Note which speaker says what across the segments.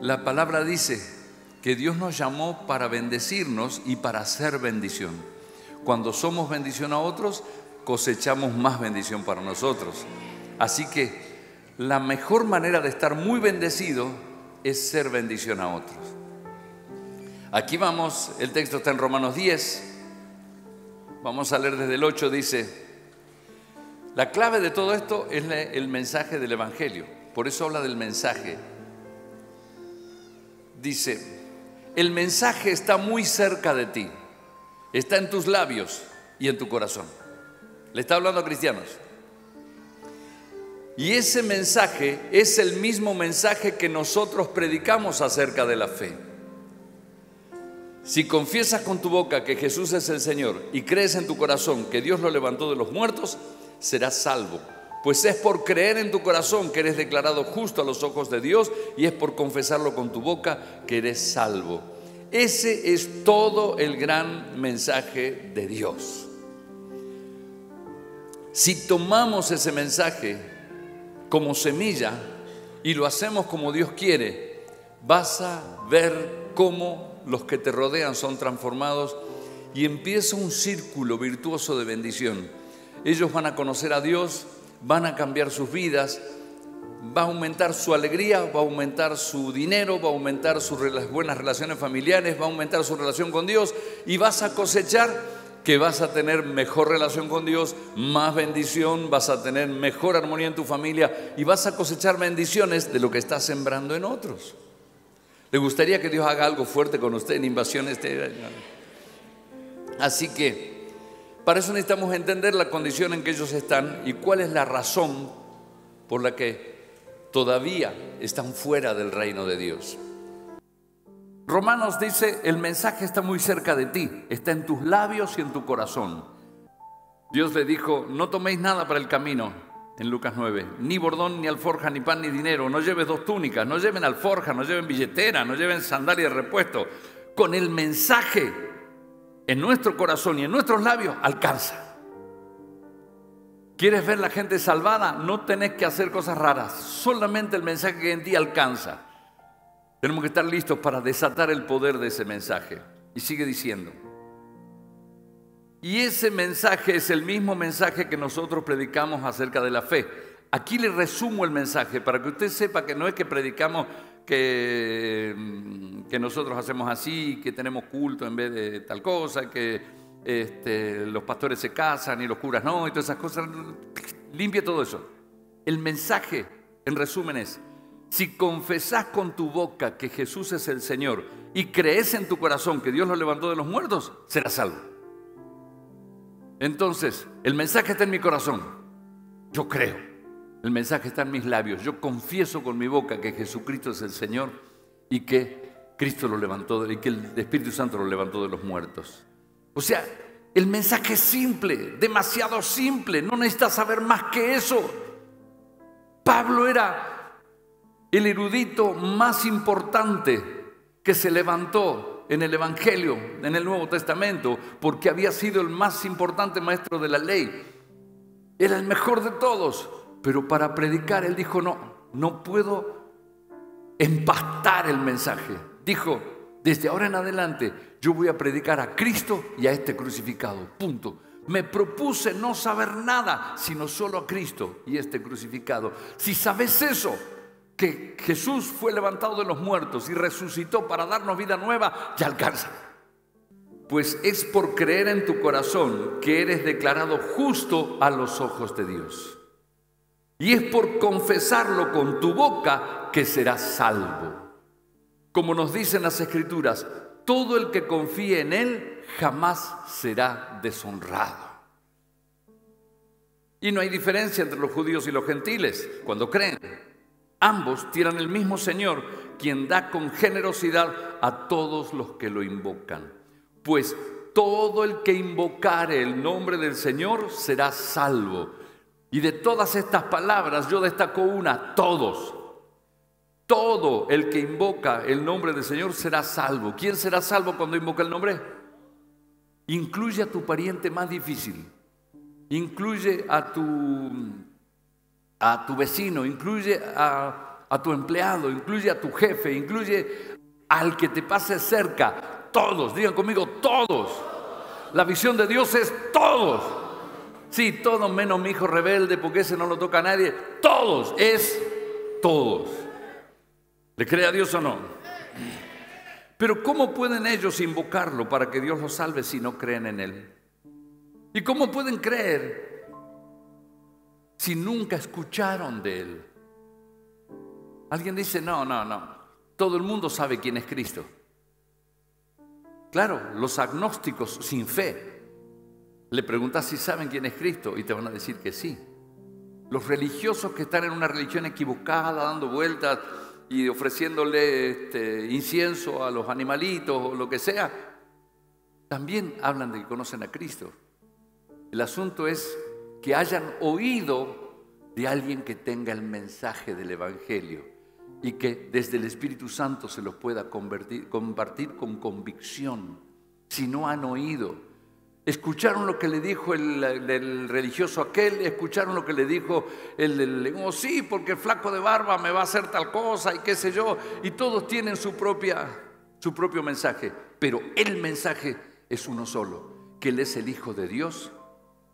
Speaker 1: La palabra dice que Dios nos llamó para bendecirnos y para hacer bendición. Cuando somos bendición a otros, cosechamos más bendición para nosotros. Así que la mejor manera de estar muy bendecido es ser bendición a otros. Aquí vamos, el texto está en Romanos 10. Vamos a leer desde el 8, dice, la clave de todo esto es el mensaje del Evangelio. Por eso habla del mensaje dice, el mensaje está muy cerca de ti, está en tus labios y en tu corazón. Le está hablando a cristianos. Y ese mensaje es el mismo mensaje que nosotros predicamos acerca de la fe. Si confiesas con tu boca que Jesús es el Señor y crees en tu corazón que Dios lo levantó de los muertos, serás salvo pues es por creer en tu corazón que eres declarado justo a los ojos de Dios y es por confesarlo con tu boca que eres salvo. Ese es todo el gran mensaje de Dios. Si tomamos ese mensaje como semilla y lo hacemos como Dios quiere, vas a ver cómo los que te rodean son transformados y empieza un círculo virtuoso de bendición. Ellos van a conocer a Dios, van a cambiar sus vidas, va a aumentar su alegría, va a aumentar su dinero, va a aumentar sus buenas relaciones familiares, va a aumentar su relación con Dios y vas a cosechar que vas a tener mejor relación con Dios, más bendición, vas a tener mejor armonía en tu familia y vas a cosechar bendiciones de lo que estás sembrando en otros. ¿Le gustaría que Dios haga algo fuerte con usted en invasiones? Así que para eso necesitamos entender la condición en que ellos están y cuál es la razón por la que todavía están fuera del reino de Dios. Romanos dice, el mensaje está muy cerca de ti, está en tus labios y en tu corazón. Dios le dijo, no toméis nada para el camino, en Lucas 9, ni bordón, ni alforja, ni pan, ni dinero, no lleves dos túnicas, no lleven alforja, no lleven billetera, no lleven sandalias de repuesto. Con el mensaje en nuestro corazón y en nuestros labios, alcanza. ¿Quieres ver la gente salvada? No tenés que hacer cosas raras. Solamente el mensaje que en ti alcanza. Tenemos que estar listos para desatar el poder de ese mensaje. Y sigue diciendo. Y ese mensaje es el mismo mensaje que nosotros predicamos acerca de la fe. Aquí le resumo el mensaje para que usted sepa que no es que predicamos que, mm, que nosotros hacemos así, que tenemos culto en vez de tal cosa, que este, los pastores se casan y los curas no, y todas esas cosas. Limpia todo eso. El mensaje, en resumen, es, si confesás con tu boca que Jesús es el Señor y crees en tu corazón que Dios lo levantó de los muertos, serás salvo. Entonces, el mensaje está en mi corazón. Yo creo. El mensaje está en mis labios. Yo confieso con mi boca que Jesucristo es el Señor y que Cristo lo levantó y que el Espíritu Santo lo levantó de los muertos. O sea, el mensaje es simple, demasiado simple. No necesitas saber más que eso. Pablo era el erudito más importante que se levantó en el Evangelio, en el Nuevo Testamento, porque había sido el más importante maestro de la ley. Era el mejor de todos. Pero para predicar él dijo, no, no puedo empastar el mensaje. Dijo, desde ahora en adelante yo voy a predicar a Cristo y a este crucificado. Punto. Me propuse no saber nada, sino solo a Cristo y este crucificado. Si sabes eso, que Jesús fue levantado de los muertos y resucitó para darnos vida nueva, ya alcanza. Pues es por creer en tu corazón que eres declarado justo a los ojos de Dios. Y es por confesarlo con tu boca que serás salvo. Como nos dicen las escrituras, todo el que confíe en Él jamás será deshonrado. Y no hay diferencia entre los judíos y los gentiles cuando creen. Ambos tienen el mismo Señor, quien da con generosidad a todos los que lo invocan. Pues todo el que invocare el nombre del Señor será salvo. Y de todas estas palabras yo destaco una, todos. Todo el que invoca el nombre del Señor será salvo. ¿Quién será salvo cuando invoca el nombre? Incluye a tu pariente más difícil. Incluye a tu, a tu vecino. Incluye a, a tu empleado, incluye a tu jefe, incluye al que te pase cerca. Todos, digan conmigo, todos. La visión de Dios es todos. Sí, todos menos mi hijo rebelde, porque ese no lo toca a nadie. Todos, es todos. ¿Le cree a Dios o no? Pero ¿cómo pueden ellos invocarlo para que Dios los salve si no creen en Él? ¿Y cómo pueden creer si nunca escucharon de Él? Alguien dice, no, no, no, todo el mundo sabe quién es Cristo. Claro, los agnósticos sin fe, le preguntas si saben quién es Cristo y te van a decir que sí. Los religiosos que están en una religión equivocada, dando vueltas y ofreciéndole este, incienso a los animalitos o lo que sea, también hablan de que conocen a Cristo. El asunto es que hayan oído de alguien que tenga el mensaje del Evangelio y que desde el Espíritu Santo se los pueda compartir con convicción. Si no han oído, escucharon lo que le dijo el, religioso aquel, escucharon lo que le dijo el, el oh, sí, porque el flaco de barba me va a hacer tal cosa y qué sé yo, y todos tienen su, propia, su propio mensaje, pero el mensaje es uno solo, que Él es el Hijo de Dios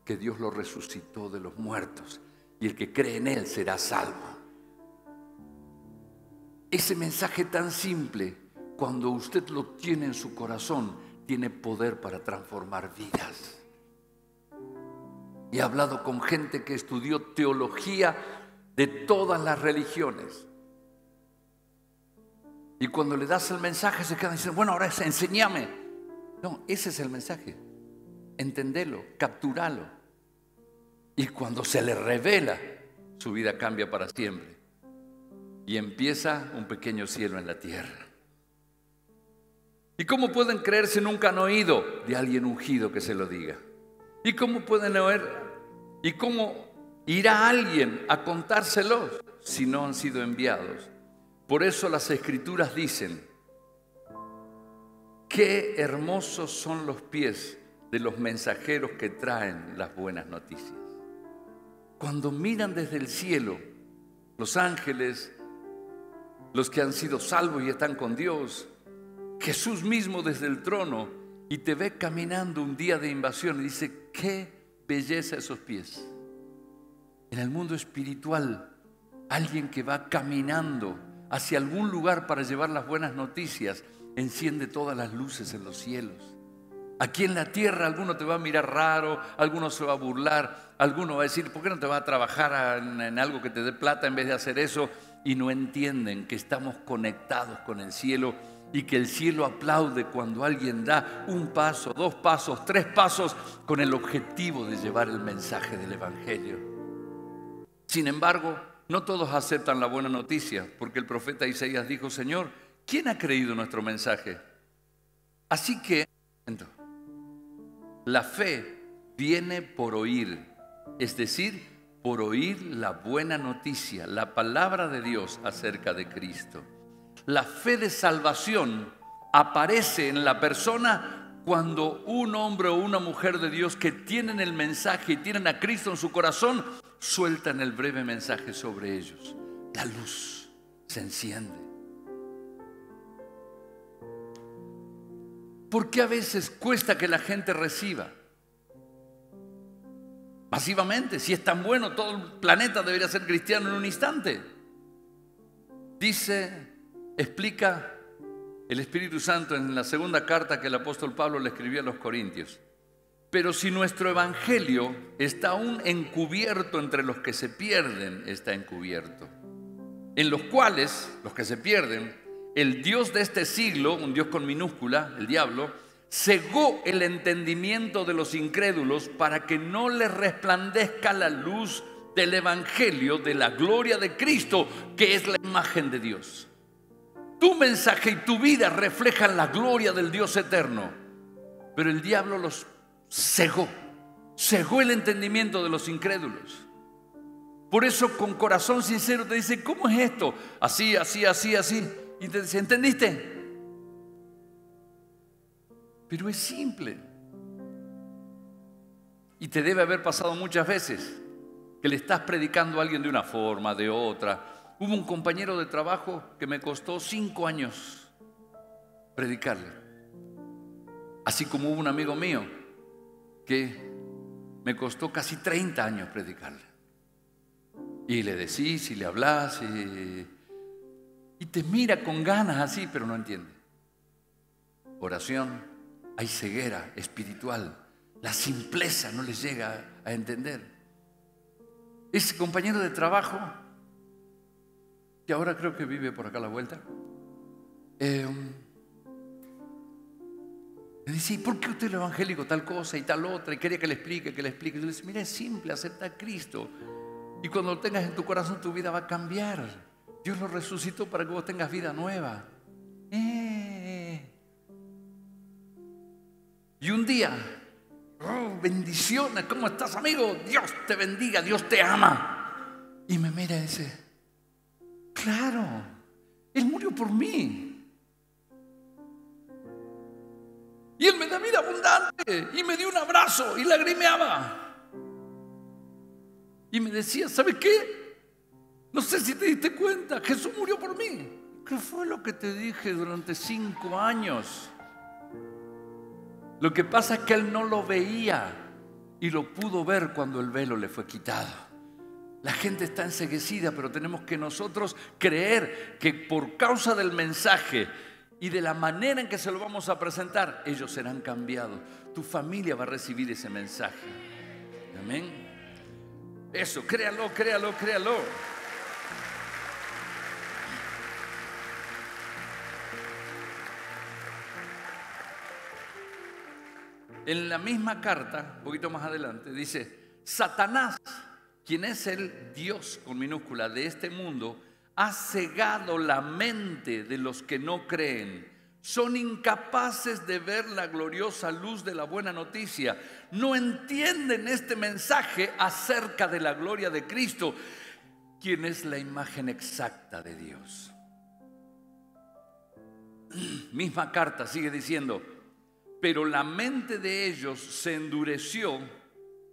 Speaker 1: que Dios lo resucitó de los muertos y el que cree en Él será salvo. Ese mensaje tan simple, cuando usted lo tiene en su corazón, tiene poder para transformar vidas. He hablado con gente que estudió teología de todas las religiones. Y cuando le das el mensaje se quedan diciendo, bueno, ahora enséñame. No, ese es el mensaje entendelo, capturalo. Y cuando se le revela, su vida cambia para siempre. Y empieza un pequeño cielo en la tierra. ¿Y cómo pueden creer si nunca han oído de alguien ungido que se lo diga? ¿Y cómo pueden oír? ¿Y cómo irá alguien a contárselos si no han sido enviados? Por eso las escrituras dicen, qué hermosos son los pies de los mensajeros que traen las buenas noticias. Cuando miran desde el cielo, los ángeles, los que han sido salvos y están con Dios, Jesús mismo desde el trono, y te ve caminando un día de invasión y dice, qué belleza esos pies. En el mundo espiritual, alguien que va caminando hacia algún lugar para llevar las buenas noticias, enciende todas las luces en los cielos. Aquí en la tierra alguno te va a mirar raro, alguno se va a burlar, alguno va a decir, ¿por qué no te va a trabajar en, algo que te dé plata en vez de hacer eso? Y no entienden que estamos conectados con el cielo y que el cielo aplaude cuando alguien da un paso, dos pasos, tres pasos con el objetivo de llevar el mensaje del Evangelio. Sin embargo, no todos aceptan la buena noticia, porque el profeta Isaías dijo, Señor, ¿quién ha creído nuestro mensaje? Así que, la fe viene por oír, es decir, por oír la buena noticia, la palabra de Dios acerca de Cristo. La fe de salvación aparece en la persona cuando un hombre o una mujer de Dios que tienen el mensaje y tienen a Cristo en su corazón, sueltan el breve mensaje sobre ellos. La luz se enciende. ¿Por qué a veces cuesta que la gente reciba? Masivamente, si es tan bueno, todo el planeta debería ser cristiano en un instante. Dice, explica el Espíritu Santo en la segunda carta que el apóstol Pablo le escribió a los Corintios. Pero si nuestro evangelio está aún encubierto entre los que se pierden, está encubierto. En los cuales, los que se pierden, el Dios de este siglo, un Dios con minúscula, el diablo, cegó el entendimiento de los incrédulos para que no les resplandezca la luz del Evangelio de la gloria de Cristo, que es la imagen de Dios. Tu mensaje y tu vida reflejan la gloria del Dios eterno, pero el diablo los cegó, cegó el entendimiento de los incrédulos. Por eso con corazón sincero te dice, ¿cómo es esto? Así, así, así, así. Y te dice, ¿entendiste? Pero es simple. Y te debe haber pasado muchas veces que le estás predicando a alguien de una forma, de otra, Hubo un compañero de trabajo que me costó cinco años predicarle. Así como hubo un amigo mío que me costó casi 30 años predicarle. Y le decís y le hablas y, y te mira con ganas así, pero no entiende. Oración, hay ceguera espiritual. La simpleza no les llega a entender. Ese compañero de trabajo, que ahora creo que vive por acá la vuelta, eh, me dice, ¿y por qué usted es evangélico tal cosa y tal otra? Y quería que le explique, que le explique. Y yo le dice, mira, es simple, acepta a Cristo. Y cuando lo tengas en tu corazón, tu vida va a cambiar. Dios lo resucitó para que vos tengas vida nueva. Eh. Y un día, oh, bendiciones, ¿cómo estás, amigo? Dios te bendiga, Dios te ama. Y me mira y dice, claro, Él murió por mí. Y él me da vida abundante y me dio un abrazo y lagrimeaba. Y me decía, ¿sabe qué? No sé si te diste cuenta, Jesús murió por mí. ¿Qué fue lo que te dije durante cinco años? Lo que pasa es que él no lo veía y lo pudo ver cuando el velo le fue quitado. La gente está enseguecida, pero tenemos que nosotros creer que por causa del mensaje y de la manera en que se lo vamos a presentar, ellos serán cambiados. Tu familia va a recibir ese mensaje. Amén. Eso, créalo, créalo, créalo. En la misma carta, un poquito más adelante, dice, Satanás, quien es el Dios con minúscula de este mundo, ha cegado la mente de los que no creen. Son incapaces de ver la gloriosa luz de la buena noticia. No entienden este mensaje acerca de la gloria de Cristo, quien es la imagen exacta de Dios. Misma carta sigue diciendo, pero la mente de ellos se endureció,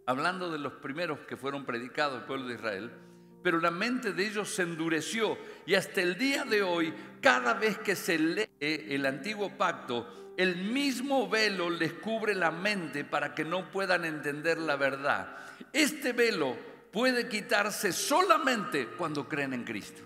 Speaker 1: hablando de los primeros que fueron predicados al pueblo de Israel, pero la mente de ellos se endureció y hasta el día de hoy, cada vez que se lee el antiguo pacto, el mismo velo les cubre la mente para que no puedan entender la verdad. Este velo puede quitarse solamente cuando creen en Cristo.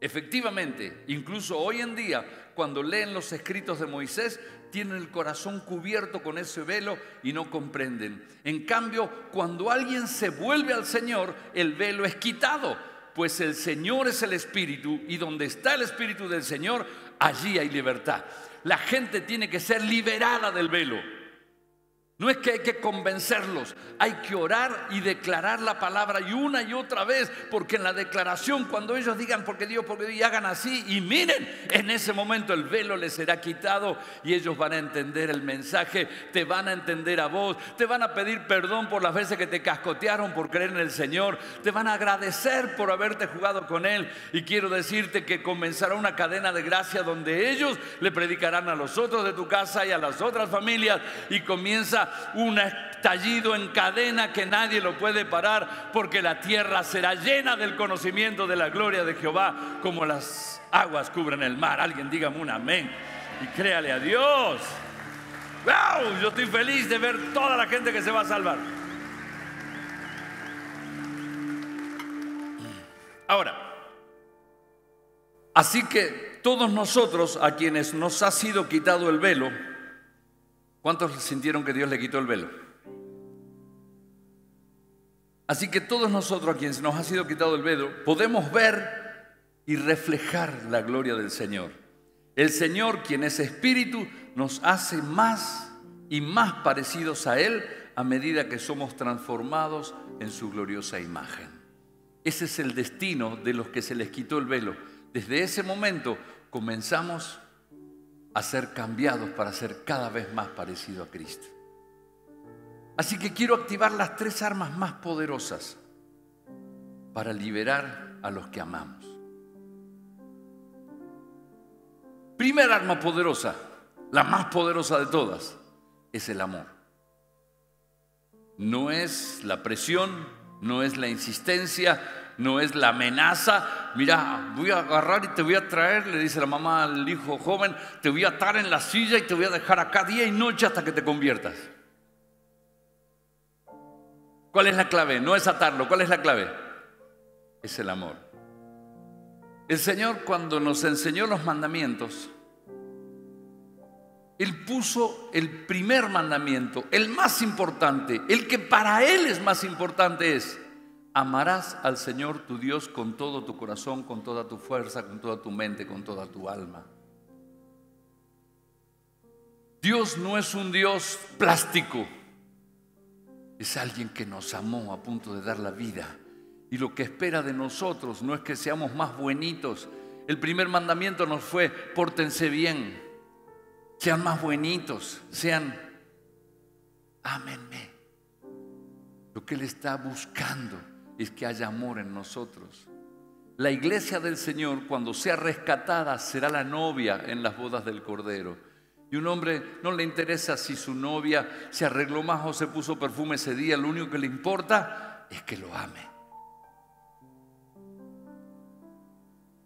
Speaker 1: Efectivamente, incluso hoy en día, cuando leen los escritos de Moisés, tienen el corazón cubierto con ese velo y no comprenden. En cambio, cuando alguien se vuelve al Señor, el velo es quitado, pues el Señor es el Espíritu y donde está el Espíritu del Señor, allí hay libertad. La gente tiene que ser liberada del velo. No es que hay que convencerlos, hay que orar y declarar la palabra y una y otra vez, porque en la declaración cuando ellos digan porque Dios, porque Dios y hagan así y miren, en ese momento el velo les será quitado y ellos van a entender el mensaje, te van a entender a vos, te van a pedir perdón por las veces que te cascotearon por creer en el Señor, te van a agradecer por haberte jugado con Él y quiero decirte que comenzará una cadena de gracia donde ellos le predicarán a los otros de tu casa y a las otras familias y comienza un estallido en cadena que nadie lo puede parar, porque la tierra será llena del conocimiento de la gloria de Jehová, como las aguas cubren el mar. Alguien dígame un amén y créale a Dios. ¡Wow! Yo estoy feliz de ver toda la gente que se va a salvar. Ahora, así que todos nosotros a quienes nos ha sido quitado el velo, ¿Cuántos sintieron que Dios le quitó el velo? Así que todos nosotros a quienes nos ha sido quitado el velo, podemos ver y reflejar la gloria del Señor. El Señor, quien es espíritu, nos hace más y más parecidos a Él a medida que somos transformados en su gloriosa imagen. Ese es el destino de los que se les quitó el velo. Desde ese momento comenzamos a ser cambiados para ser cada vez más parecido a Cristo. Así que quiero activar las tres armas más poderosas para liberar a los que amamos. Primera arma poderosa, la más poderosa de todas, es el amor. No es la presión, no es la insistencia, no es la amenaza. Mira, voy a agarrar y te voy a traer, le dice la mamá al hijo joven, te voy a atar en la silla y te voy a dejar acá día y noche hasta que te conviertas. ¿Cuál es la clave? No es atarlo, ¿cuál es la clave? Es el amor. El Señor cuando nos enseñó los mandamientos, Él puso el primer mandamiento, el más importante, el que para Él es más importante es, amarás al Señor tu Dios con todo tu corazón, con toda tu fuerza, con toda tu mente, con toda tu alma. Dios no es un Dios plástico es alguien que nos amó a punto de dar la vida. Y lo que espera de nosotros no es que seamos más buenitos. El primer mandamiento nos fue, pórtense bien, sean más buenitos, sean, ámenme. Lo que Él está buscando es que haya amor en nosotros. La iglesia del Señor, cuando sea rescatada, será la novia en las bodas del Cordero. Y un hombre no le interesa si su novia se arregló más o se puso perfume ese día, lo único que le importa es que lo ame.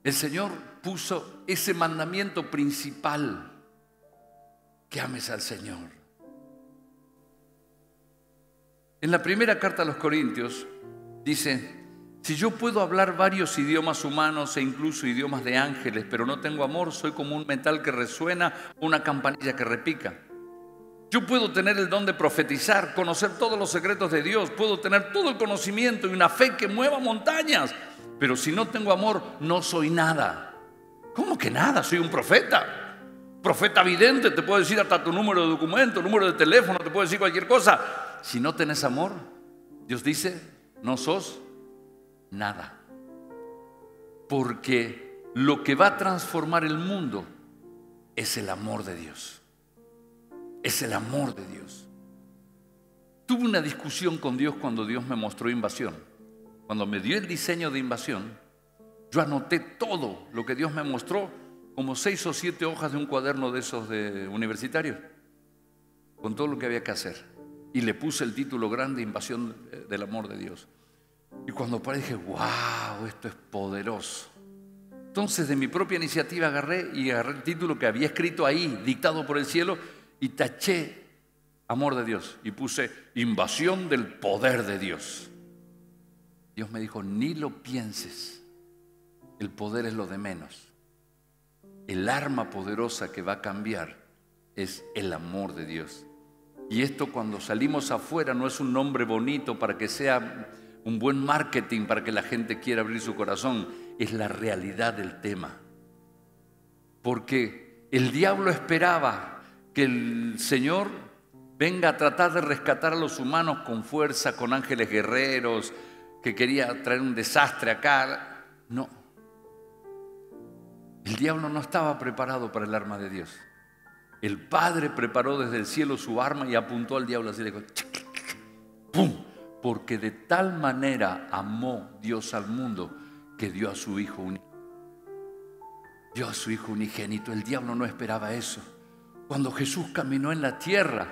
Speaker 1: El Señor puso ese mandamiento principal, que ames al Señor. En la primera carta a los Corintios dice, si yo puedo hablar varios idiomas humanos e incluso idiomas de ángeles, pero no tengo amor, soy como un metal que resuena una campanilla que repica. Yo puedo tener el don de profetizar, conocer todos los secretos de Dios, puedo tener todo el conocimiento y una fe que mueva montañas, pero si no tengo amor, no soy nada. ¿Cómo que nada? Soy un profeta. Profeta vidente, te puedo decir hasta tu número de documento, número de teléfono, te puedo decir cualquier cosa. Si no tenés amor, Dios dice, no sos nada. Porque lo que va a transformar el mundo es el amor de Dios. Es el amor de Dios. Tuve una discusión con Dios cuando Dios me mostró invasión. Cuando me dio el diseño de invasión, yo anoté todo lo que Dios me mostró, como seis o siete hojas de un cuaderno de esos de universitarios, con todo lo que había que hacer. Y le puse el título grande, Invasión del Amor de Dios. Y cuando paré dije, wow, esto es poderoso. Entonces de mi propia iniciativa agarré y agarré el título que había escrito ahí, dictado por el cielo, y taché amor de Dios y puse invasión del poder de Dios. Dios me dijo, ni lo pienses, el poder es lo de menos. El arma poderosa que va a cambiar es el amor de Dios. Y esto cuando salimos afuera no es un nombre bonito para que sea un buen marketing para que la gente quiera abrir su corazón, es la realidad del tema. Porque el diablo esperaba que el Señor venga a tratar de rescatar a los humanos con fuerza, con ángeles guerreros, que quería traer un desastre acá. No. El diablo no estaba preparado para el arma de Dios. El Padre preparó desde el cielo su arma y apuntó al diablo así de ¡pum! porque de tal manera amó Dios al mundo que dio a su Hijo unigénito. Dio a su Hijo unigénito. El diablo no esperaba eso. Cuando Jesús caminó en la tierra,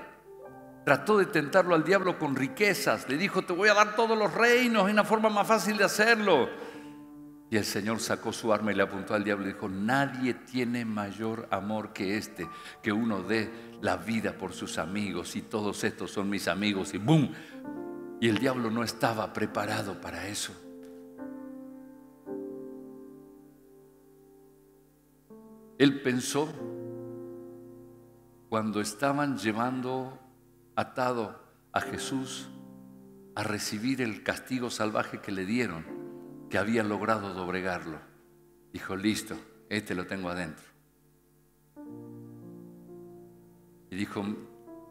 Speaker 1: trató de tentarlo al diablo con riquezas. Le dijo, te voy a dar todos los reinos, hay una forma más fácil de hacerlo. Y el Señor sacó su arma y le apuntó al diablo y dijo, nadie tiene mayor amor que este, que uno dé la vida por sus amigos y todos estos son mis amigos. Y ¡boom! Y el diablo no estaba preparado para eso. Él pensó cuando estaban llevando atado a Jesús a recibir el castigo salvaje que le dieron, que habían logrado doblegarlo. Dijo, listo, este lo tengo adentro. Y dijo,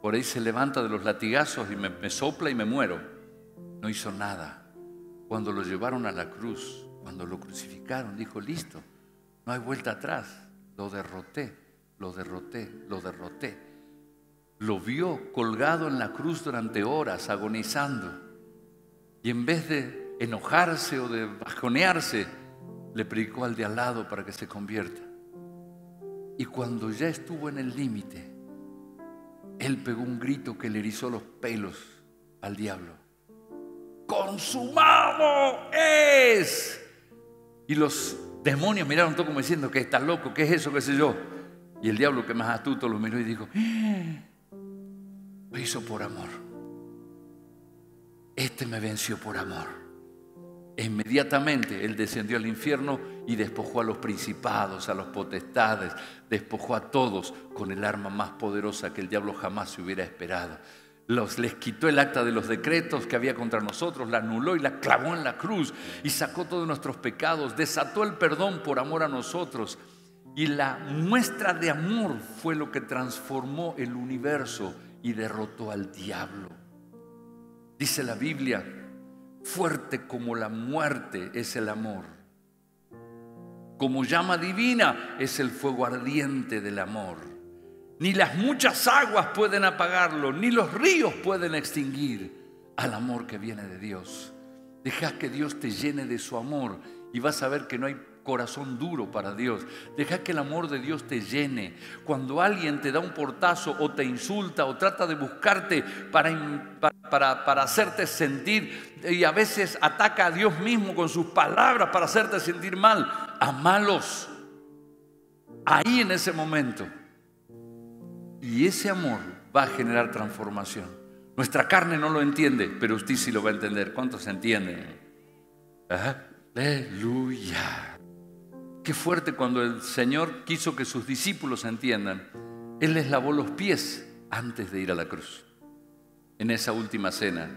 Speaker 1: por ahí se levanta de los latigazos y me, me sopla y me muero no hizo nada. Cuando lo llevaron a la cruz, cuando lo crucificaron, dijo, listo, no hay vuelta atrás. Lo derroté, lo derroté, lo derroté. Lo vio colgado en la cruz durante horas, agonizando. Y en vez de enojarse o de bajonearse, le predicó al de al lado para que se convierta. Y cuando ya estuvo en el límite, él pegó un grito que le erizó los pelos al diablo. consumado es. Y los demonios miraron todo como diciendo que está loco, ¿qué es eso? ¿Qué sé yo? Y el diablo que más astuto lo miró y dijo, eh, lo hizo por amor. Este me venció por amor. Inmediatamente él descendió al infierno y despojó a los principados, a los potestades, despojó a todos con el arma más poderosa que el diablo jamás se hubiera esperado. Los, les quitó el acta de los decretos que había contra nosotros, la anuló y la clavó en la cruz y sacó todos nuestros pecados, desató el perdón por amor a nosotros. Y la muestra de amor fue lo que transformó el universo y derrotó al diablo. Dice la Biblia Fuerte como la muerte es el amor. Como llama divina es el fuego ardiente del amor. Ni las muchas aguas pueden apagarlo, ni los ríos pueden extinguir al amor que viene de Dios. Deja que Dios te llene de su amor y vas a ver que no hay corazón duro para Dios. Deja que el amor de Dios te llene. Cuando alguien te da un portazo o te insulta o trata de buscarte para, para, hacerte sentir y a veces ataca a Dios mismo con sus palabras para hacerte sentir mal, amalos. Ahí en ese momento. Y ese amor va a generar transformación. Nuestra carne no lo entiende, pero usted sí lo va a entender. ¿Cuántos entienden? Aleluya. Qué fuerte cuando el Señor quiso que sus discípulos entiendan. Él les lavó los pies antes de ir a la cruz, en esa última cena.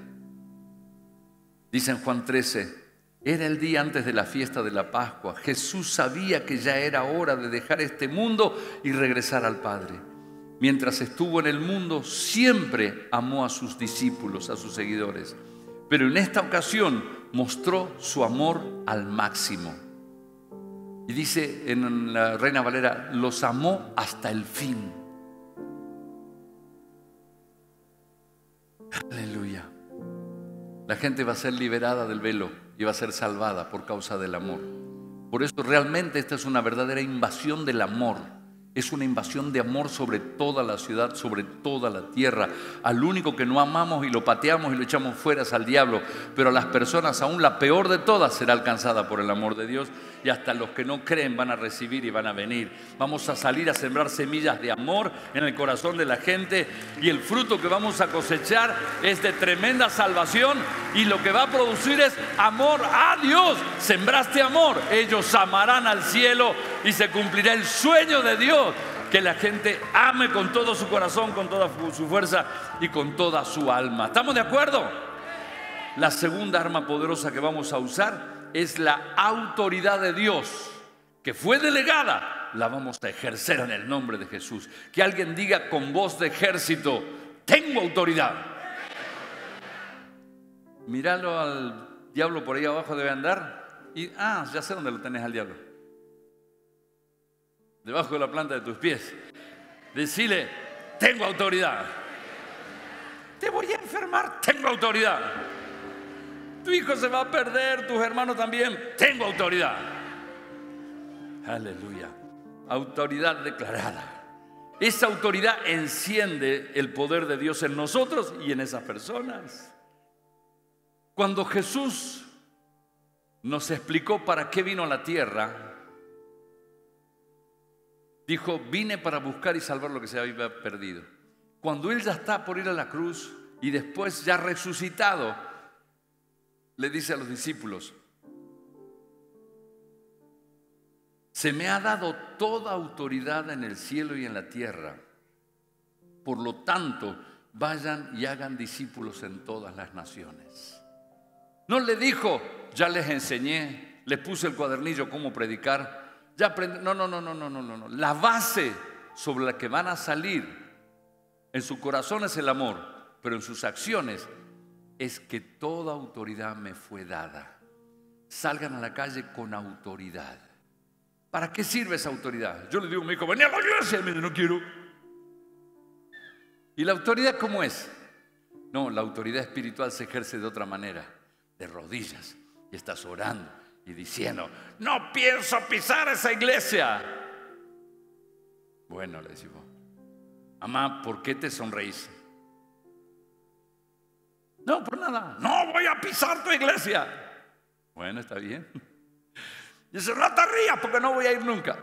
Speaker 1: Dice en Juan 13, era el día antes de la fiesta de la Pascua. Jesús sabía que ya era hora de dejar este mundo y regresar al Padre. Mientras estuvo en el mundo, siempre amó a sus discípulos, a sus seguidores. Pero en esta ocasión mostró su amor al máximo. Y dice en la Reina Valera, los amó hasta el fin. Aleluya. La gente va a ser liberada del velo y va a ser salvada por causa del amor. Por eso realmente esta es una verdadera invasión del amor es una invasión de amor sobre toda la ciudad, sobre toda la tierra. Al único que no amamos y lo pateamos y lo echamos fuera es al diablo. Pero a las personas, aún la peor de todas, será alcanzada por el amor de Dios. Y hasta los que no creen van a recibir y van a venir. Vamos a salir a sembrar semillas de amor en el corazón de la gente. Y el fruto que vamos a cosechar es de tremenda salvación. Y lo que va a producir es amor a Dios. Sembraste amor. Ellos amarán al cielo y se cumplirá el sueño de Dios que la gente ame con todo su corazón, con toda su fuerza y con toda su alma. ¿Estamos de acuerdo? La segunda arma poderosa que vamos a usar es la autoridad de Dios, que fue delegada, la vamos a ejercer en el nombre de Jesús. Que alguien diga con voz de ejército, tengo autoridad. Míralo al diablo por ahí abajo debe andar y, ah, ya sé dónde lo tenés al diablo debajo de la planta de tus pies. Decile, tengo autoridad. Te voy a enfermar, tengo autoridad. Tu hijo se va a perder, tus hermanos también, tengo autoridad. Aleluya. Autoridad declarada. Esa autoridad enciende el poder de Dios en nosotros y en esas personas. Cuando Jesús nos explicó para qué vino a la tierra, Dijo, vine para buscar y salvar lo que se había perdido. Cuando Él ya está por ir a la cruz y después ya resucitado, le dice a los discípulos, se me ha dado toda autoridad en el cielo y en la tierra. Por lo tanto, vayan y hagan discípulos en todas las naciones. No le dijo, ya les enseñé, les puse el cuadernillo cómo predicar, ya aprende. No, no, no, no, no, no, no. La base sobre la que van a salir en su corazón es el amor, pero en sus acciones es que toda autoridad me fue dada. Salgan a la calle con autoridad. ¿Para qué sirve esa autoridad? Yo le digo a mi hijo, venía a la iglesia, dice, no quiero. ¿Y la autoridad cómo es? No, la autoridad espiritual se ejerce de otra manera, de rodillas, y estás orando y diciendo, no pienso pisar esa iglesia. Bueno, le decimos, mamá, ¿por qué te sonreís? No, por nada. No voy a pisar tu iglesia. Bueno, está bien. Dice, no te rías porque no voy a ir nunca.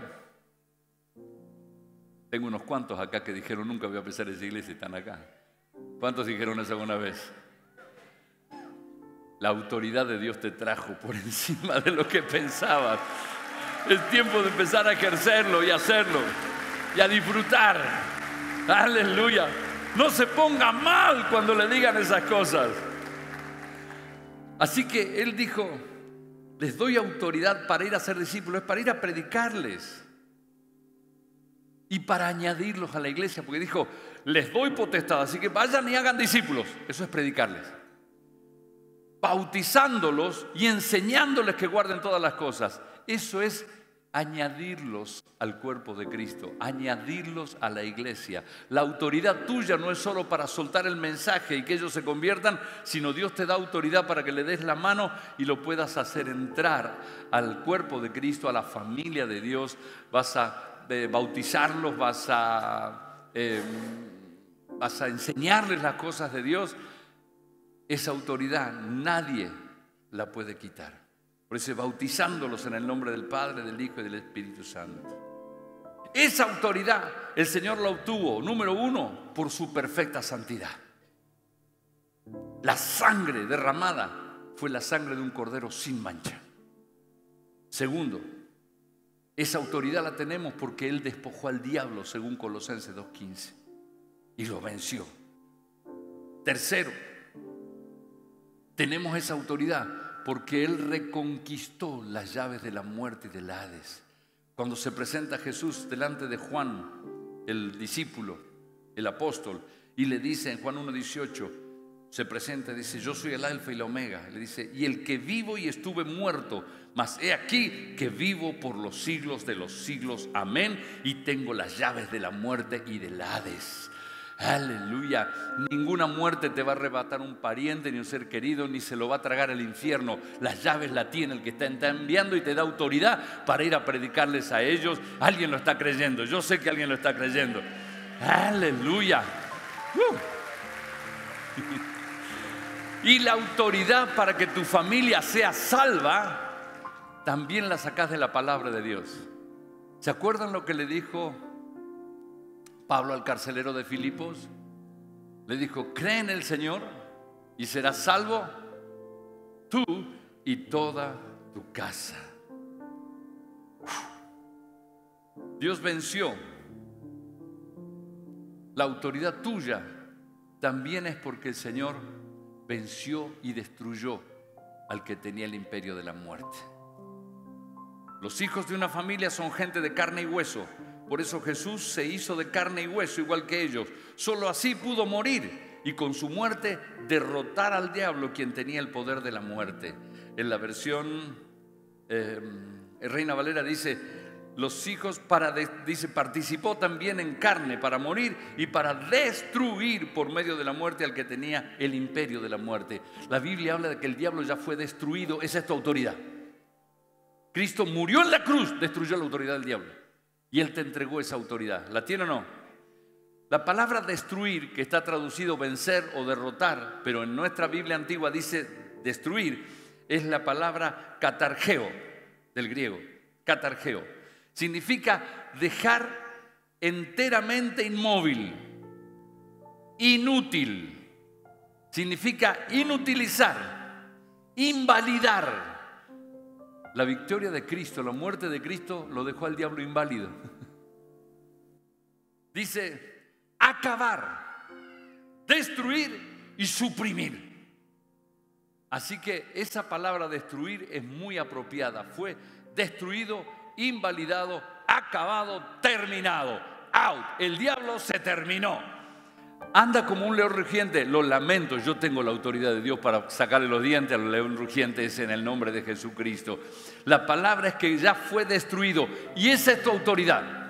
Speaker 1: Tengo unos cuantos acá que dijeron nunca voy a pisar esa iglesia y están acá. ¿Cuántos dijeron eso alguna vez? La autoridad de Dios te trajo por encima de lo que pensabas. Es tiempo de empezar a ejercerlo y hacerlo y a disfrutar. Aleluya. No se ponga mal cuando le digan esas cosas. Así que él dijo, les doy autoridad para ir a ser discípulos, es para ir a predicarles y para añadirlos a la iglesia, porque dijo, les doy potestad, así que vayan y hagan discípulos. Eso es predicarles. Bautizándolos y enseñándoles que guarden todas las cosas. Eso es añadirlos al cuerpo de Cristo, añadirlos a la iglesia. La autoridad tuya no es solo para soltar el mensaje y que ellos se conviertan, sino Dios te da autoridad para que le des la mano y lo puedas hacer entrar al cuerpo de Cristo, a la familia de Dios. Vas a eh, bautizarlos, vas a, em, vas a enseñarles las cosas de Dios. Esa autoridad nadie la puede quitar. Por eso bautizándolos en el nombre del Padre, del Hijo y del Espíritu Santo. Esa autoridad el Señor la obtuvo, número uno, por su perfecta santidad. La sangre derramada fue la sangre de un cordero sin mancha. Segundo, esa autoridad la tenemos porque Él despojó al diablo, según Colosenses 2.15, y lo venció. Tercero, tenemos esa autoridad porque Él reconquistó las llaves de la muerte y del Hades. Cuando se presenta Jesús delante de Juan, el discípulo, el apóstol, y le dice en Juan 1.18, se presenta y dice, yo soy el alfa y la omega. Le dice, y el que vivo y estuve muerto, mas he aquí que vivo por los siglos de los siglos. Amén. Y tengo las llaves de la muerte y del Hades. Aleluya. Ninguna muerte te va a arrebatar un pariente ni un ser querido, ni se lo va a tragar el infierno. Las llaves la tiene el que está enviando y te da autoridad para ir a predicarles a ellos. Alguien lo está creyendo. Yo sé que alguien lo está creyendo. Aleluya. Uh. Y la autoridad para que tu familia sea salva, también la sacas de la palabra de Dios. ¿Se acuerdan lo que le dijo Pablo al carcelero de Filipos, le dijo, cree en el Señor y serás salvo tú y toda tu casa. Dios venció. La autoridad tuya también es porque el Señor venció y destruyó al que tenía el imperio de la muerte. Los hijos de una familia son gente de carne y hueso, por eso Jesús se hizo de carne y hueso igual que ellos. Solo así pudo morir y con su muerte derrotar al diablo quien tenía el poder de la muerte. En la versión eh, Reina Valera dice, los hijos para, dice, participó también en carne para morir y para destruir por medio de la muerte al que tenía el imperio de la muerte. La Biblia habla de que el diablo ya fue destruido, esa es tu autoridad. Cristo murió en la cruz, destruyó la autoridad del diablo. Y Él te entregó esa autoridad. ¿La tiene o no? La palabra destruir, que está traducido vencer o derrotar, pero en nuestra Biblia antigua dice destruir, es la palabra catargeo del griego. Catargeo. Significa dejar enteramente inmóvil, inútil. Significa inutilizar, invalidar la victoria de Cristo, la muerte de Cristo, lo dejó al diablo inválido. Dice, acabar, destruir y suprimir. Así que esa palabra destruir es muy apropiada. Fue destruido, invalidado, acabado, terminado. Out. El diablo se terminó. Anda como un león rugiente. Lo lamento, yo tengo la autoridad de Dios para sacarle los dientes al león rugiente es en el nombre de Jesucristo. La palabra es que ya fue destruido y esa es tu autoridad.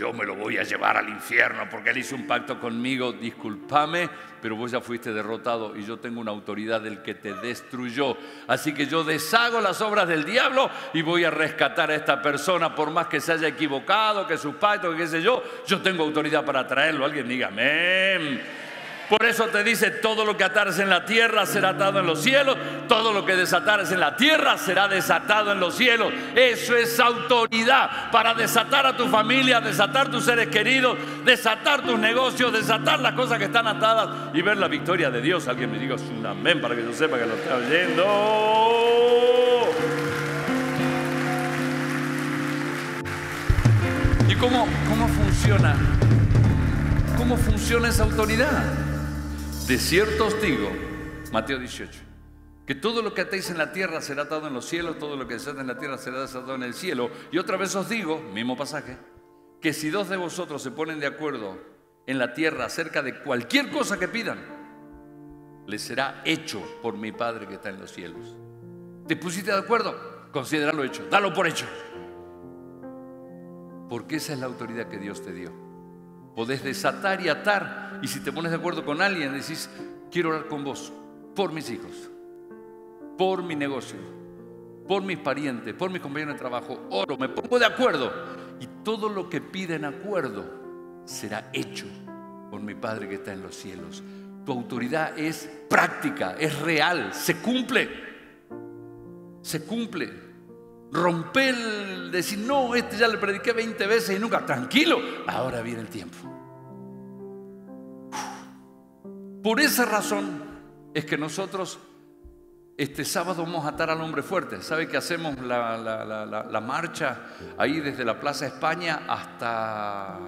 Speaker 1: Yo me lo voy a llevar al infierno porque él hizo un pacto conmigo. Discúlpame, pero vos ya fuiste derrotado y yo tengo una autoridad del que te destruyó. Así que yo deshago las obras del diablo y voy a rescatar a esta persona por más que se haya equivocado, que sus pactos, que qué sé yo. Yo tengo autoridad para traerlo. Alguien diga amén. Por eso te dice, todo lo que atares en la tierra será atado en los cielos, todo lo que desatares en la tierra será desatado en los cielos. Eso es autoridad para desatar a tu familia, desatar tus seres queridos, desatar tus negocios, desatar las cosas que están atadas y ver la victoria de Dios. Alguien me diga un amén para que yo sepa que lo está oyendo. ¿Y cómo, cómo funciona? ¿Cómo funciona esa autoridad? De cierto os digo, Mateo 18, que todo lo que atéis en la tierra será atado en los cielos, todo lo que desatéis en la tierra será desatado en el cielo. Y otra vez os digo, mismo pasaje, que si dos de vosotros se ponen de acuerdo en la tierra acerca de cualquier cosa que pidan, les será hecho por mi Padre que está en los cielos. ¿Te pusiste de acuerdo? Considéralo hecho, dalo por hecho. Porque esa es la autoridad que Dios te dio. Podés desatar y atar. Y si te pones de acuerdo con alguien, decís, quiero orar con vos, por mis hijos, por mi negocio, por mis parientes, por mis compañeros de trabajo. Oro, me pongo de acuerdo. Y todo lo que pide en acuerdo será hecho por mi Padre que está en los cielos. Tu autoridad es práctica, es real, se cumple. Se cumple. Rompe el decir, no, este ya le prediqué 20 veces y nunca, tranquilo, ahora viene el tiempo. Por esa razón es que nosotros este sábado vamos a atar al hombre fuerte. ¿Sabe que hacemos la, la, marcha ahí desde la Plaza España hasta,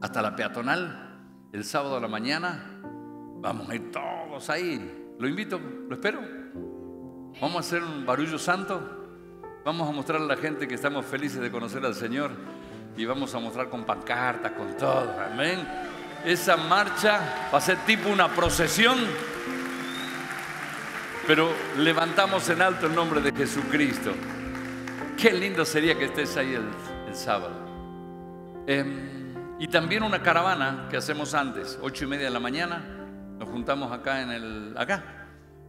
Speaker 1: hasta la peatonal el sábado a la mañana? Vamos a ir todos ahí. Lo invito, lo espero. Vamos a hacer un barullo santo. Vamos a mostrar a la gente que estamos felices de conocer al Señor. Y vamos a mostrar con pancartas, con todo. Amén. Esa marcha va a ser tipo una procesión. Pero levantamos en alto el nombre de Jesucristo. Qué lindo sería que estés ahí el, sábado. Em, y también una caravana que hacemos antes, ocho y media de la mañana. Nos juntamos acá en el. acá,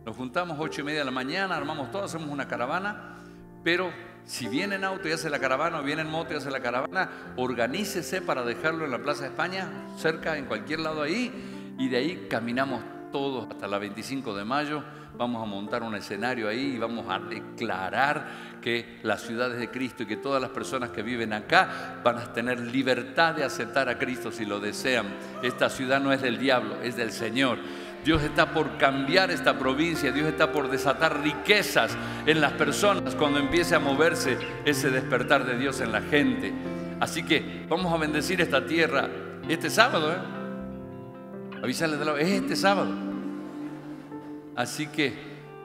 Speaker 1: nos juntamos ocho y media de la mañana, armamos todo, hacemos una caravana, pero si viene en auto y hace la caravana o viene en moto y hace la caravana, organícese para dejarlo en la Plaza de España, cerca, en cualquier lado ahí, y de ahí caminamos todos hasta la 25 de mayo. Vamos a montar un escenario ahí y vamos a declarar que las ciudades de Cristo y que todas las personas que viven acá van a tener libertad de aceptar a Cristo si lo desean. Esta ciudad no es del diablo, es del Señor. Dios está por cambiar esta provincia, Dios está por desatar riquezas en las personas cuando empiece a moverse ese despertar de Dios en la gente. Así que vamos a bendecir esta tierra este sábado, ¿eh? De la... Es este sábado. Así que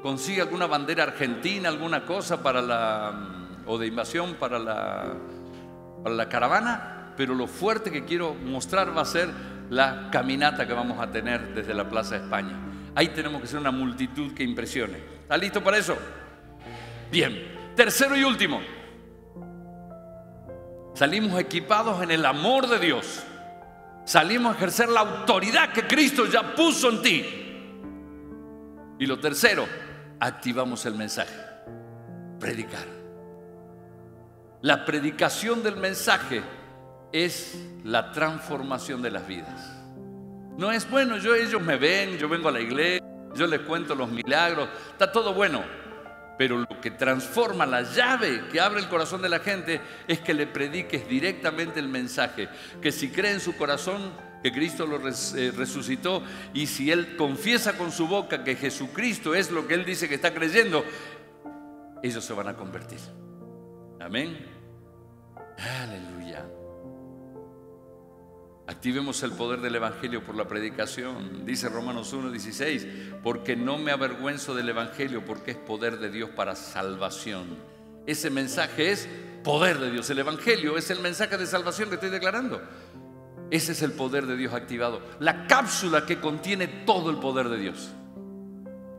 Speaker 1: consigue alguna bandera argentina, alguna cosa para la... o de invasión para la, para la caravana, pero lo fuerte que quiero mostrar va a ser la caminata que vamos a tener desde la Plaza de España. Ahí tenemos que ser una multitud que impresione. ¿Está listo para eso? Bien. Tercero y último. Salimos equipados en el amor de Dios. Salimos a ejercer la autoridad que Cristo ya puso en ti. Y lo tercero, activamos el mensaje. Predicar. La predicación del mensaje es la transformación de las vidas. No es bueno, yo ellos me ven, yo vengo a la iglesia, yo les cuento los milagros, está todo bueno. Pero lo que transforma la llave que abre el corazón de la gente es que le prediques directamente el mensaje, que si cree en su corazón que Cristo lo eh, resucitó y si él confiesa con su boca que Jesucristo es lo que él dice que está creyendo, ellos se van a convertir. Amén. Aleluya. Activemos el poder del Evangelio por la predicación. Dice Romanos 1.16, porque no me avergüenzo del Evangelio, porque es poder de Dios para salvación. Ese mensaje es poder de Dios. El Evangelio es el mensaje de salvación que estoy declarando. Ese es el poder de Dios activado. La cápsula que contiene todo el poder de Dios.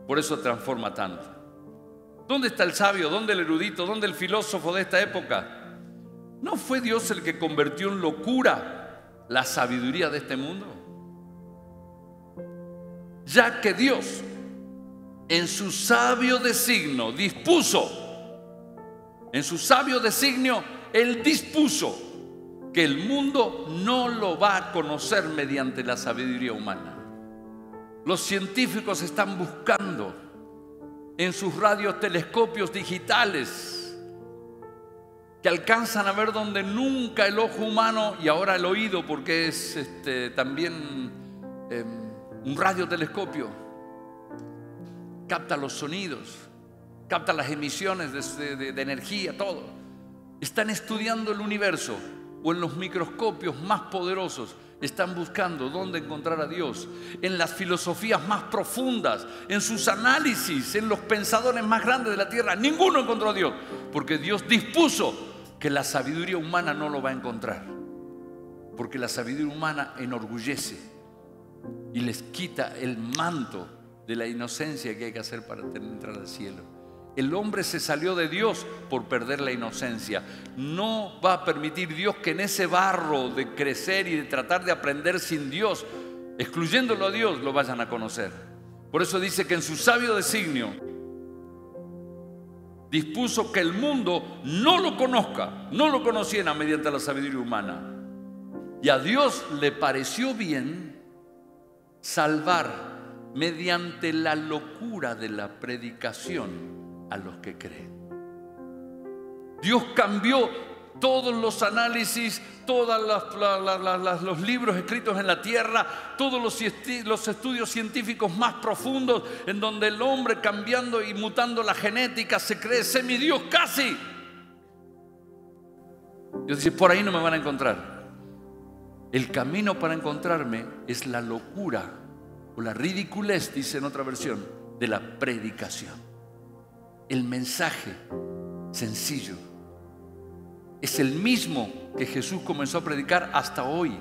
Speaker 1: Por eso transforma tanto. ¿Dónde está el sabio? ¿Dónde el erudito? ¿Dónde el filósofo de esta época? ¿No fue Dios el que convirtió en locura la sabiduría de este mundo? Ya que Dios en su sabio designio dispuso, en su sabio designio, Él dispuso que el mundo no lo va a conocer mediante la sabiduría humana. Los científicos están buscando en sus radiotelescopios digitales que alcanzan a ver donde nunca el ojo humano y ahora el oído, porque es este, también em, un radiotelescopio, capta los sonidos, capta las emisiones de, de energía, todo. Están estudiando el universo o en los microscopios más poderosos están buscando dónde encontrar a Dios, en las filosofías más profundas, en sus análisis, en los pensadores más grandes de la tierra. Ninguno encontró a Dios, porque Dios dispuso que la sabiduría humana no lo va a encontrar. Porque la sabiduría humana enorgullece y les quita el manto de la inocencia que hay que hacer para entrar al cielo. El hombre se salió de Dios por perder la inocencia. No va a permitir Dios que en ese barro de crecer y de tratar de aprender sin Dios, excluyéndolo a Dios, lo vayan a conocer. Por eso dice que en su sabio designio dispuso que el mundo no lo conozca, no lo conociera mediante la sabiduría humana. Y a Dios le pareció bien salvar mediante la locura de la predicación a los que creen. Dios cambió todos los análisis, todos los libros escritos en la tierra, todos los, estudios científicos más profundos, en donde el hombre cambiando y mutando la genética se cree semidios casi. Dios dice, por ahí no me van a encontrar. El camino para encontrarme es la locura o la ridiculez, dice en otra versión, de la predicación. El mensaje sencillo es el mismo que Jesús comenzó a predicar hasta hoy.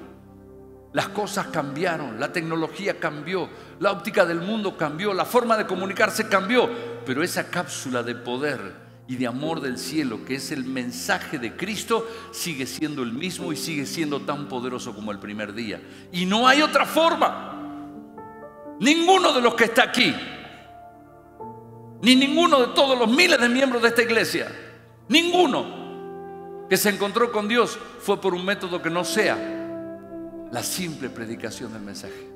Speaker 1: Las cosas cambiaron, la tecnología cambió, la óptica del mundo cambió, la forma de comunicarse cambió, pero esa cápsula de poder y de amor del cielo, que es el mensaje de Cristo, sigue siendo el mismo y sigue siendo tan poderoso como el primer día. Y no hay otra forma. Ninguno de los que está aquí, ni ninguno de todos los miles de miembros de esta iglesia, ninguno que se encontró con Dios fue por un método que no sea la simple predicación del mensaje.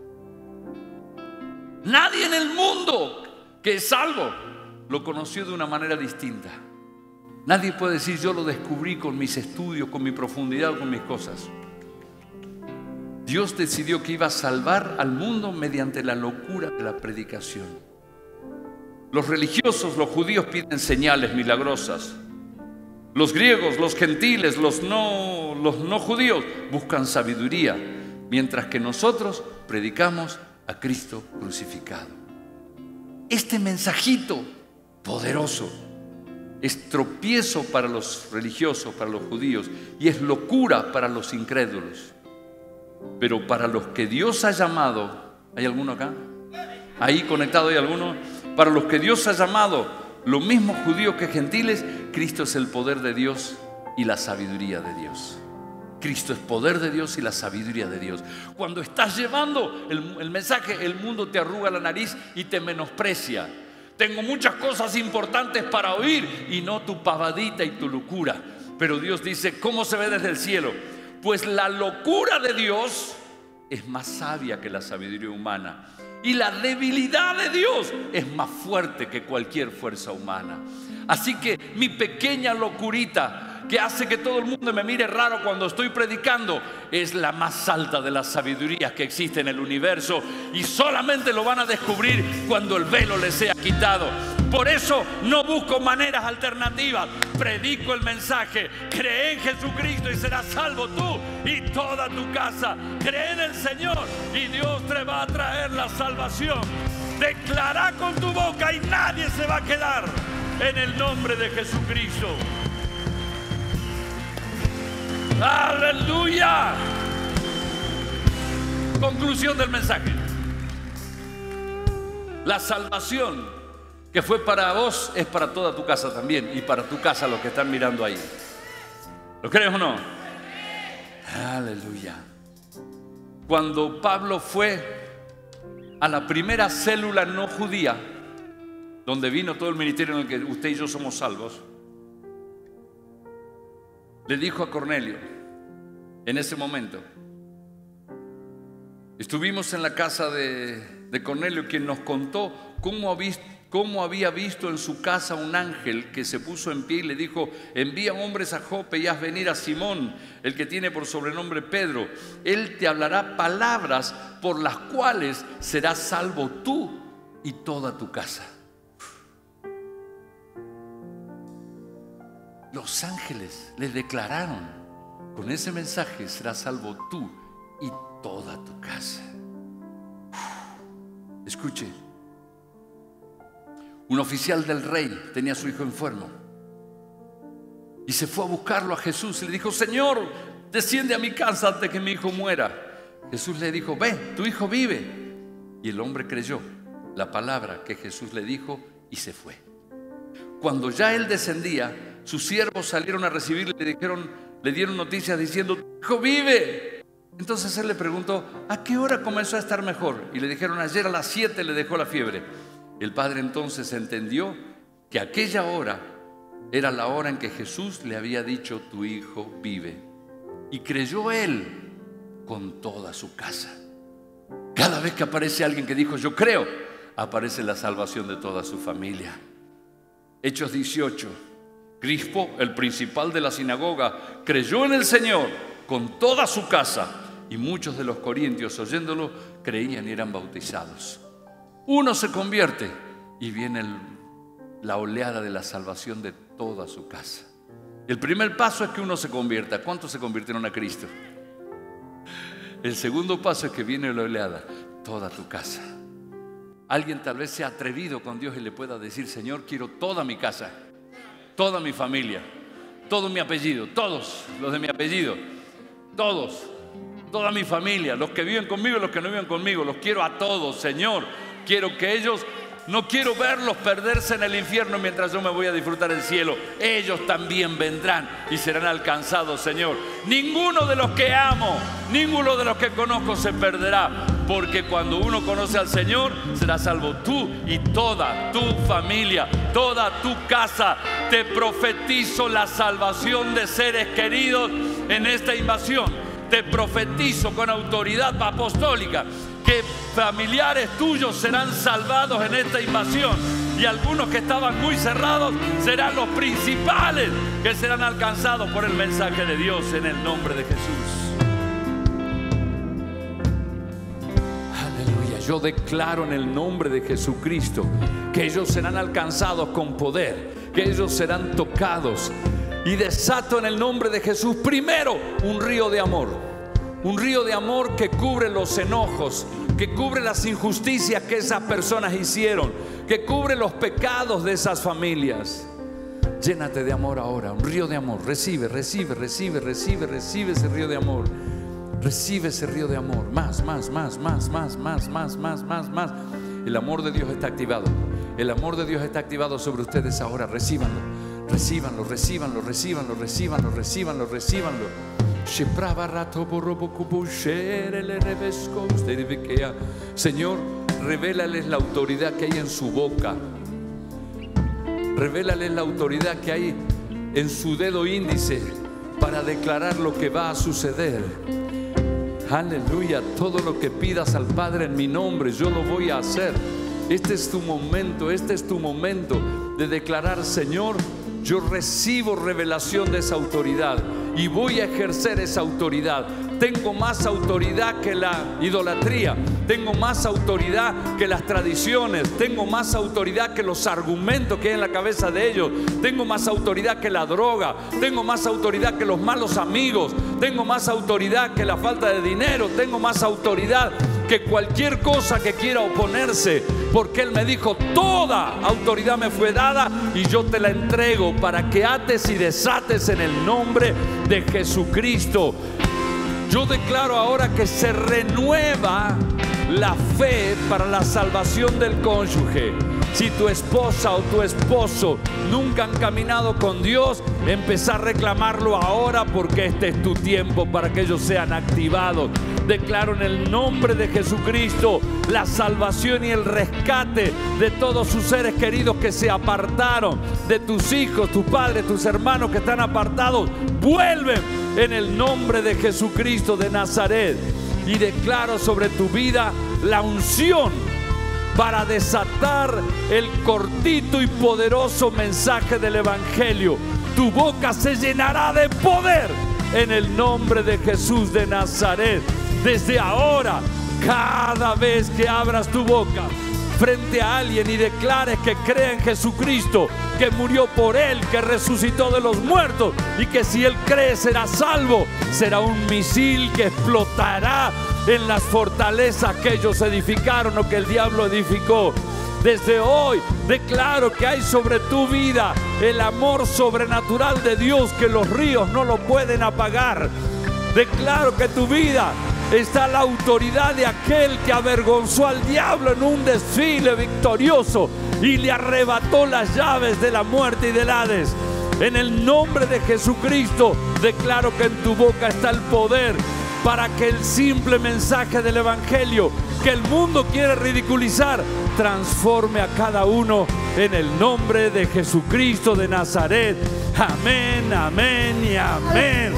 Speaker 1: Nadie en el mundo que es salvo lo conoció de una manera distinta. Nadie puede decir yo lo descubrí con mis estudios, con mi profundidad con mis cosas. Dios decidió que iba a salvar al mundo mediante la locura de la predicación. Los religiosos, los judíos piden señales milagrosas. Los griegos, los gentiles, los no, judíos buscan sabiduría, mientras que nosotros predicamos a Cristo crucificado. Este mensajito poderoso es tropiezo para los religiosos, para los judíos, y es locura para los incrédulos. Pero para los que Dios ha llamado, ¿hay alguno acá? Ahí conectado hay alguno. Para los que Dios ha llamado, lo mismo judíos que gentiles, Cristo es el poder de Dios y la sabiduría de Dios. Cristo es poder de Dios y la sabiduría de Dios. Cuando estás llevando el, mensaje, el mundo te arruga la nariz y te menosprecia. Tengo muchas cosas importantes para oír y no tu pavadita y tu locura. Pero Dios dice, ¿cómo se ve desde el cielo? Pues la locura de Dios es más sabia que la sabiduría humana y la debilidad de Dios es más fuerte que cualquier fuerza humana. Así que mi pequeña locurita que hace que todo el mundo me mire raro cuando estoy predicando es la más alta de las sabidurías que existe en el universo y solamente lo van a descubrir cuando el velo les sea quitado. Por eso no busco maneras alternativas. Predico el mensaje. Cree en Jesucristo y serás salvo tú y toda tu casa. Cree en el Señor y Dios te va a traer la salvación. Declara con tu boca y nadie se va a quedar en el nombre de Jesucristo. Aleluya. Conclusión del mensaje. La salvación que fue para vos es para toda tu casa también y para tu casa los que están mirando ahí. ¿Lo crees o no? Aleluya. Cuando Pablo fue a la primera célula no judía, donde vino todo el ministerio en el que usted y yo somos salvos, le dijo a Cornelio, en ese momento. Estuvimos en la casa de, Cornelio, quien nos contó cómo cómo había visto en su casa un ángel que se puso en pie y le dijo, envía hombres a Jope y haz venir a Simón, el que tiene por sobrenombre Pedro. Él te hablará palabras por las cuales serás salvo tú y toda tu casa. Los ángeles le declararon, con ese mensaje serás salvo tú y toda tu casa. Escuche, un oficial del rey tenía a su hijo enfermo. Y se fue a buscarlo a Jesús y le dijo, Señor, desciende a mi casa antes que mi hijo muera. Jesús le dijo, ve, tu hijo vive. Y el hombre creyó la palabra que Jesús le dijo y se fue. Cuando ya él descendía, sus siervos salieron a recibirle y le dijeron, le dieron noticias diciendo, tu hijo vive. Entonces él le preguntó, ¿a qué hora comenzó a estar mejor? Y le dijeron, ayer a las siete le dejó la fiebre. El padre entonces entendió que aquella hora era la hora en que Jesús le había dicho, tu hijo vive. Y creyó él con toda su casa. Cada vez que aparece alguien que dijo, yo creo, aparece la salvación de toda su familia. Hechos 18. Crispo, el principal de la sinagoga, creyó en el Señor con toda su casa y muchos de los corintios oyéndolo creían y eran bautizados. Uno se convierte y viene la oleada de la salvación de toda su casa. El primer paso es que uno se convierta. ¿Cuántos se convirtieron a Cristo? El segundo paso es que viene la oleada, toda tu casa. Alguien tal vez se ha atrevido con Dios y le pueda decir, Señor, quiero toda mi casa, toda mi familia, todo mi apellido, todos los de mi apellido, todos, toda mi familia, los que viven conmigo y los que no viven conmigo, los quiero a todos, Señor. Quiero que ellos, no quiero verlos perderse en el infierno mientras yo me voy a disfrutar el cielo. Ellos también vendrán y serán alcanzados, Señor. Ninguno de los que amo, ninguno de los que conozco se perderá. Porque cuando uno conoce al Señor, será salvo tú y toda tu familia, toda tu casa. Te profetizo la salvación de seres queridos en esta invasión. Te profetizo con autoridad apostólica que familiares tuyos serán salvados en esta invasión y algunos que estaban muy cerrados serán los principales que serán alcanzados por el mensaje de Dios en el nombre de Jesús. Aleluya, yo declaro en el nombre de Jesucristo que ellos serán alcanzados con poder, que ellos serán tocados y desato en el nombre de Jesús. Primero un río de amor un río de amor que cubre los enojos, que cubre las injusticias que esas personas hicieron, que cubre los pecados de esas familias. Llénate de amor ahora, un río de amor. Recibe, recibe, recibe, recibe, recibe ese río de amor. Recibe ese río de amor. Más, más, más, más, más, más, más, más, más, más. El amor de Dios está activado. El amor de Dios está activado sobre ustedes ahora. Recíbanlo, recíbanlo, recíbanlo, recíbanlo, recíbanlo, recíbanlo, recíbanlo. Señor, revélales la autoridad que hay en su boca. Revélales la autoridad que hay en su dedo índice para declarar lo que va a suceder. Aleluya, todo lo que pidas al Padre en mi nombre, yo lo voy a hacer. Este es tu momento, este es tu momento de declarar, Señor, yo recibo revelación de esa autoridad y voy a ejercer esa autoridad. Tengo más autoridad que la idolatría, tengo más autoridad que las tradiciones, tengo más autoridad que los argumentos que hay en la cabeza de ellos, tengo más autoridad que la droga, tengo más autoridad que los malos amigos, tengo más autoridad que la falta de dinero, tengo más autoridad que cualquier cosa que quiera oponerse, porque Él me dijo, toda autoridad me fue dada y yo te la entrego para que ates y desates en el nombre de Jesucristo. Yo declaro ahora que se renueva la fe para la salvación del cónyuge. Si tu esposa o tu esposo nunca han caminado con Dios, empezar a reclamarlo ahora porque este es tu tiempo para que ellos sean activados. Declaro en el nombre de Jesucristo la salvación y el rescate de todos sus seres queridos que se apartaron, de tus hijos, tus padres, tus hermanos que están apartados. Vuelven en el nombre de Jesucristo de Nazaret. Y declaro sobre tu vida la unción para desatar el cortito y poderoso mensaje del Evangelio. Tu boca se llenará de poder en el nombre de Jesús de Nazaret. Desde ahora, cada vez que abras tu boca frente a alguien y declares que cree en Jesucristo, que murió por él, que resucitó de los muertos y que si él cree será salvo, será un misil que explotará en las fortalezas que ellos edificaron o que el diablo edificó. Desde hoy declaro que hay sobre tu vida el amor sobrenatural de Dios que los ríos no lo pueden apagar. Declaro que tu vida está la autoridad de aquel que avergonzó al diablo en un desfile victorioso y le arrebató las llaves de la muerte y del Hades. En el nombre de Jesucristo declaro que en tu boca está el poder para que el simple mensaje del Evangelio que el mundo quiere ridiculizar transforme a cada uno en el nombre de Jesucristo de Nazaret. Amén, amén y amén.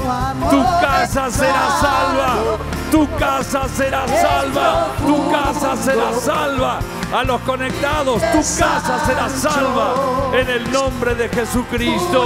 Speaker 1: Tu casa será salva. Tu casa será salva. Tu casa será salva. A los conectados, tu casa será salva en el nombre de Jesucristo.